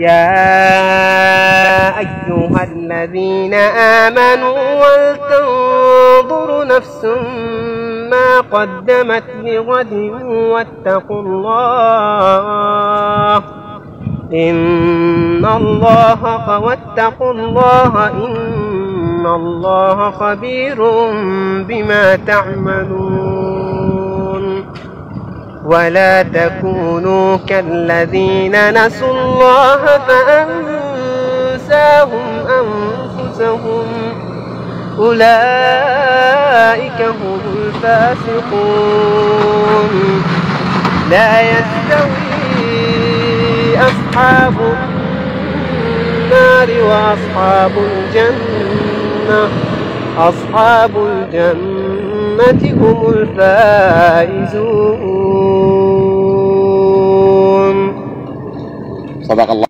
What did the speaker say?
يا أيها الذين آمنوا ولتنظر نفس ما قدمت لغد واتقوا الله إن الله واتقوا الله إن الله خبير بما تعملون ولا تكونوا كالذين نسوا الله فأنساهم أنفسهم. أولئك هم الفاسقون. لا يستوي أصحاب النار وأصحاب الجنة. أصحاب الجنة هم الفائزون. صدق الله.